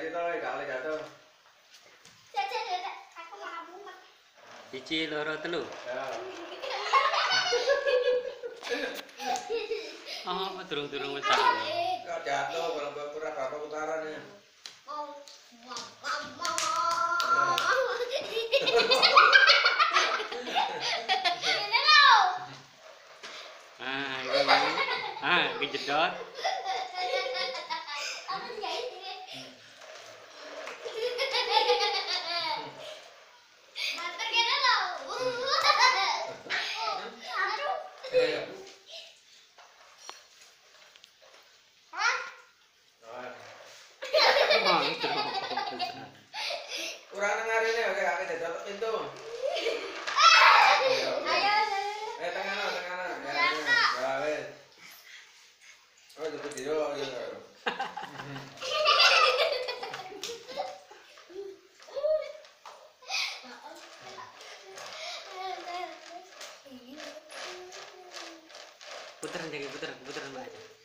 lagi tol, gak aku. Cici loro telu. Ya. Oh, durung-durung wis jatuh kalau pura apa putaran ya. Mau Ah, ini. Ah, kejedot. Kurang dengar ini oke, aku tutup pintu. Eh. Ya, ya, ya. Oh, itu tidur. ya, ya. Puter jadi puter, puter Mbak.